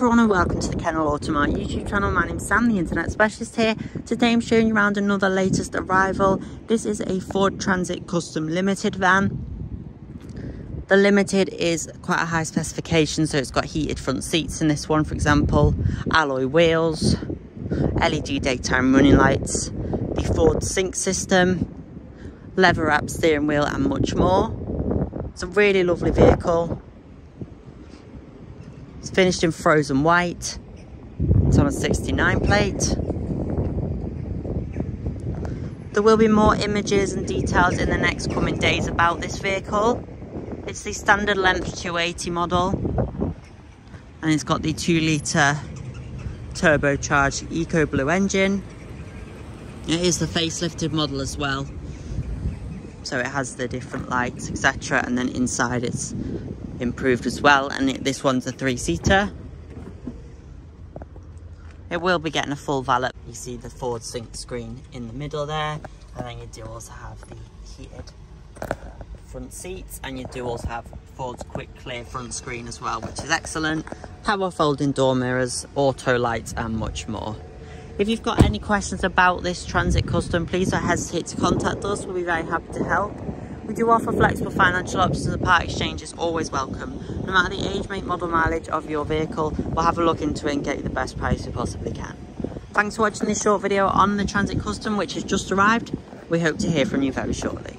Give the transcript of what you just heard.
everyone and welcome to the Kendal Automart YouTube channel. My name's Sam, the internet specialist here. Today I'm showing you around another latest arrival. This is a Ford Transit Custom Limited van. The Limited is quite a high specification, so it's got heated front seats in this one, for example, alloy wheels, LED daytime running lights, the Ford Sync system, leather wrap steering wheel and much more. It's a really lovely vehicle it's finished in frozen white. It's on a 69 plate. There will be more images and details in the next coming days about this vehicle. It's the standard length 280 model. And it's got the 2 litre turbocharged EcoBlue engine. It is the facelifted model as well. So it has the different lights, etc. And then inside it's improved as well. And it, this one's a three-seater. It will be getting a full valet. You see the Ford Sync screen in the middle there. And then you do also have the heated uh, front seats. And you do also have Ford's quick clear front screen as well, which is excellent. Power folding door mirrors, auto lights and much more. If you've got any questions about this Transit Custom, please don't hesitate to contact us. We'll be very happy to help. We do offer flexible financial options and the part exchange is always welcome. No matter the age, make, model, mileage of your vehicle, we'll have a look into it and get you the best price we possibly can. Thanks for watching this short video on the Transit Custom, which has just arrived. We hope to hear from you very shortly.